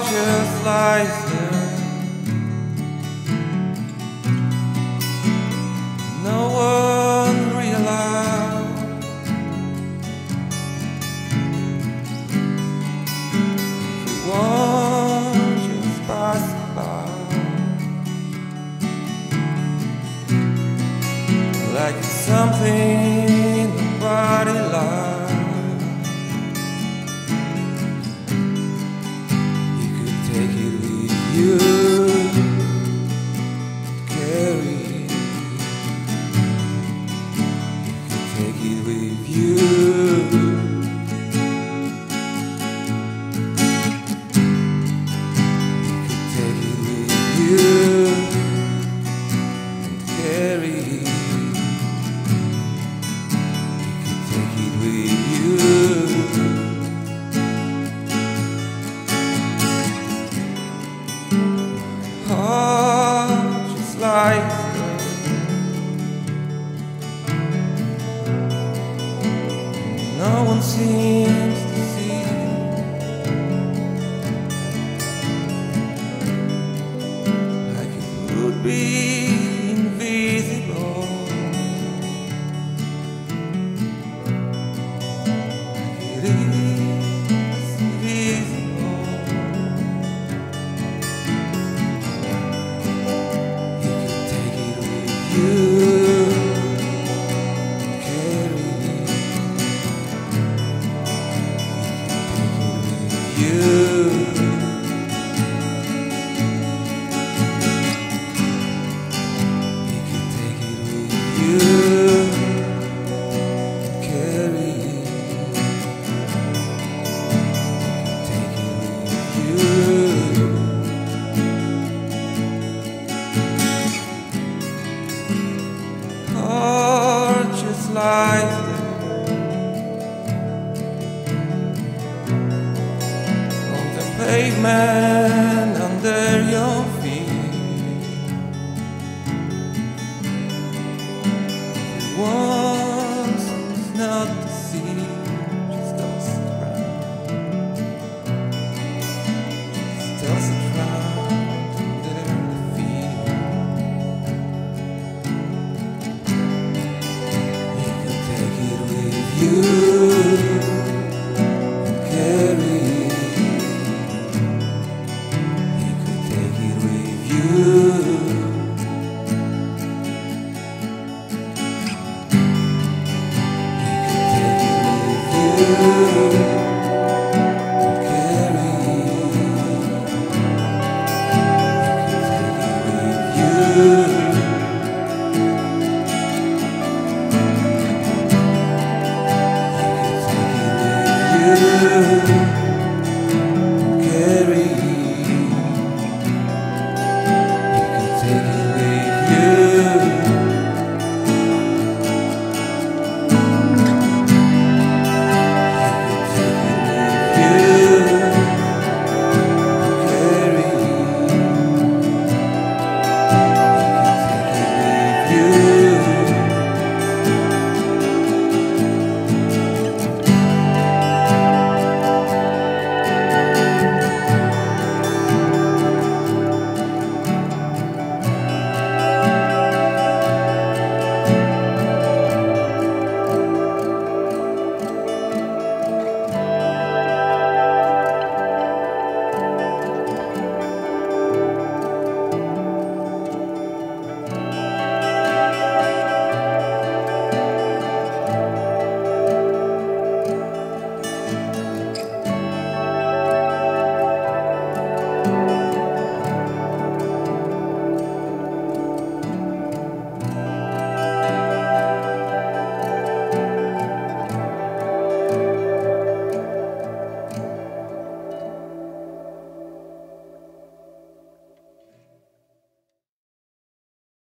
just lies there. No one realized one just passing by like something No one seems You you. Can take it with you, carry it. You can take it with you. Heart just man under your feet. He wants not to see, just doesn't try. Just doesn't try under the feet. You can take it with you.